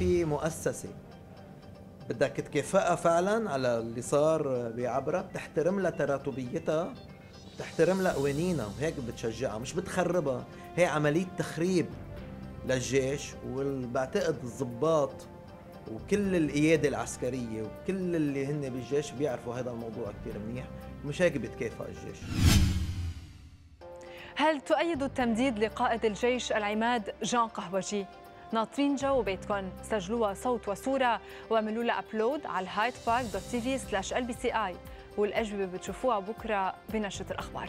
في مؤسسة. بدك تكافئها فعلا على اللي صار بعبرة بتحترم لها تراتبيتها بتحترم لها قوانينها وهيك بتشجعها مش بتخربها. هي عملية تخريب للجيش وبعتقد الضباط وكل القيادة العسكرية وكل اللي هن بالجيش بيعرفوا هذا الموضوع كتير منيح. مش هيك بيتكافئ الجيش. هل تؤيد التمديد لقائد الجيش العماد جان قهوجي؟ ناطرين جواباتكم سجلوها صوت وصورة واعملوا لها upload على ال Hyde Park dot TV slash LBCI والأجوبة بتشوفوها بكرة بنشرة الأخبار.